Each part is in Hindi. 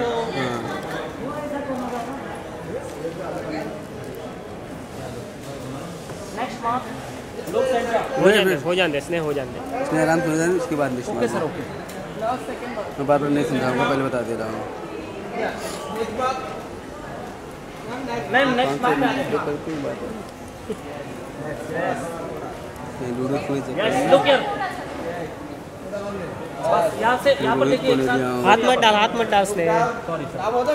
हो लोक सेंटर हो जाते हो जाते स्नेह हो जाते इसमें आराम हो उसके बाद ओके सर ओके मैं बार बार नहीं समझाऊँगा पहले बता दे रहा हूँ। नहीं। नेक्स्ट बस यहाँ से यहाँ पर देखिए हाथ मत डाल हाथ मत डाल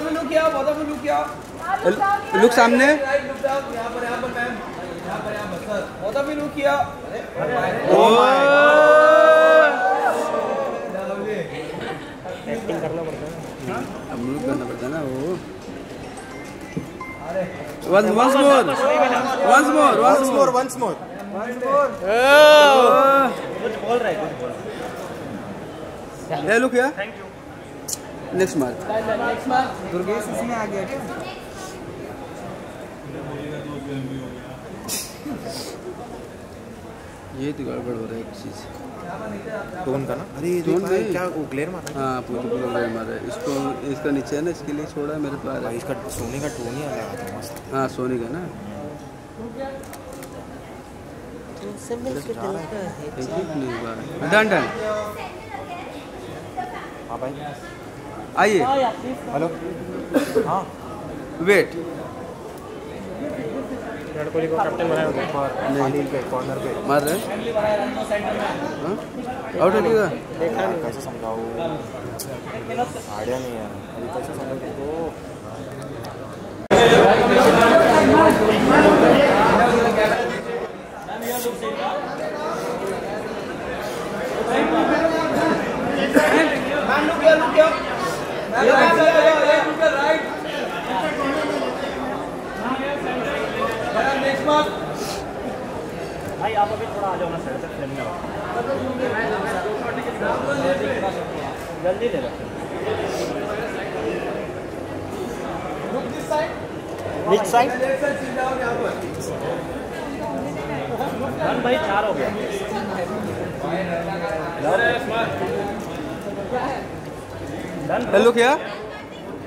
में लुक किया बहुत में लुक किया नहीं लुक सामने राइट लुक डाउन यहाँ पर यहाँ पर मैम। यहाँ पर यहाँ पर सर। बहुत में लुक किया। एक्टिंग करना पड़ता है। करना पड़ता है ना वो। Once once more. Once more once more. Once more. कुछ बोल रहे हैं कुछ बोल रहे ये लुक या thank you next mark Durgesh इसमें आ गया क्या ये तो गड़बड़ हो रहा है एक चीज़। टोन का ना? अरे ये टोन देख क्या वो ग्लेयर मार रहा हाँ? पूरा पूरा गड़बड़ मार रहा है। इसको इसका नीचे है ना इसके लिए छोड़ा है मेरे पास। भाई इसका सोने का टोन ही अलग आता है मस्त। हाँ सोनी का ना। एक ही नहीं हुआ। Done done. हाँ भाई। आइए। हेलो। हाँ। वेट। विराट कोहली को कैप्टन बनाया होगा खाली पे कॉर्नर पे। मार रहे हाँ? आउट हो गया देखा नहीं। कैसे समझाओ आइडिया नहीं है। अभी कैसे समझाओ तुमको मैम लुक किया लुक किया ये मैम ये ये लुक किया राइट मैम नेक्स्ट मंथ भाई आप अभी थोड़ा आ जाओ ना तक फ्रेम जल्दी दे दो। लुक साइड वन भाई चार हो गया। हेलो क्या?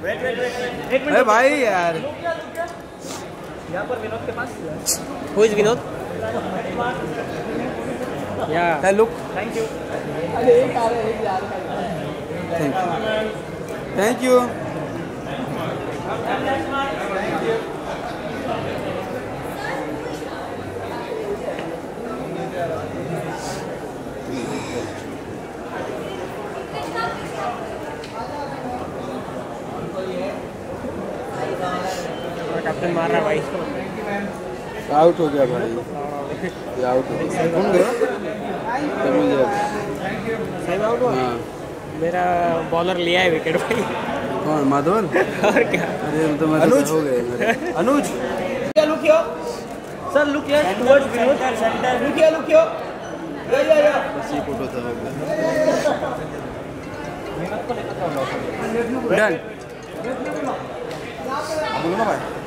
वेट वेट वेट एक अरे मिनट। भाई यार। यहाँ पर विनोद के पास। Who is Vinod? है thank you thank you thank you captain मार रहा है भाई आउट हो गया भाई। ये आउट हो गया। कौन गया डबल गया सही में आउट हुआ हाँ। मेरा बॉलर लिया है विकेट भाई। कौन माधवन? और क्या? अरे तो मैं अनुज। हो गए। अनुज? क्या लुक किया sir look here towards Vinod center look किया लुक किया या या या। बस ये फ़ोटो था गया। डन हाँ बोलो ना भाई।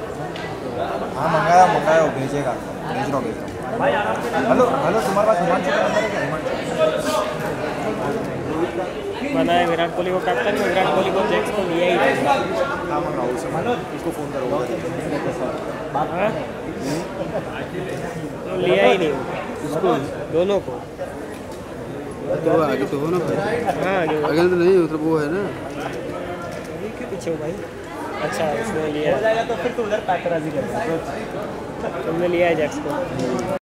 हाँ मंगाया मंगाया वो भेजेगा। भेज रहा हूँ भेज रहा हेलो हेलो तुम्हारे पास हिमांशु का नंबर है क्या? हिमांशु बनाया विराट कोहली को कैप्टन में विराट कोहली को जैक्स को लिया ही नहीं। हाँ मंगाओ उसे। इसको फ़ोन करो हाँ? तो लिया ही नहीं इसको? दोनों को। तो आगे तो हो ना भाई हाँ आगे तो नहीं मतलब वो है ना। क्यों पीछे हो भाई। अच्छा उसने लिया। जाएगा तो फिर तो उधर पैकराजी करेगा तुमने लिया है जैक्स को।